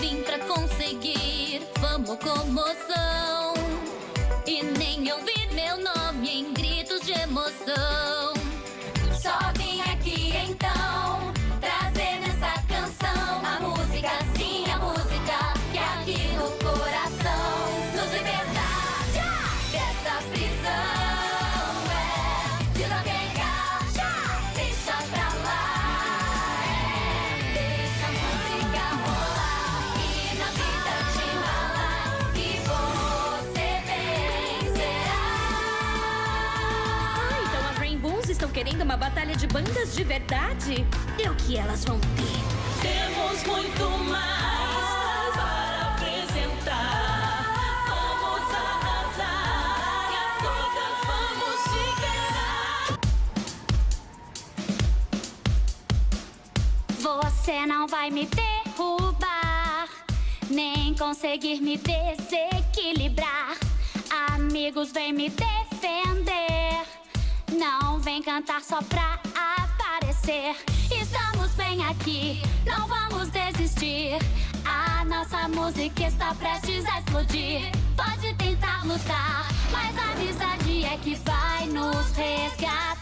vim pra conseguir. Vamos comoção. E nem ouvir meu nome em gritos de emoção. Querendo uma batalha de bandas de verdade? E o que elas vão ter? Temos muito mais para apresentar. Vamos arrasar e a todas vamos ganhar. Você não vai me derrubar, nem conseguir me desequilibrar. Amigos, vem me defender. Não vem cantar só pra aparecer. Estamos bem aqui, não vamos desistir. A nossa música está prestes a explodir. Pode tentar lutar, mas a amizade é que vai nos resgatar.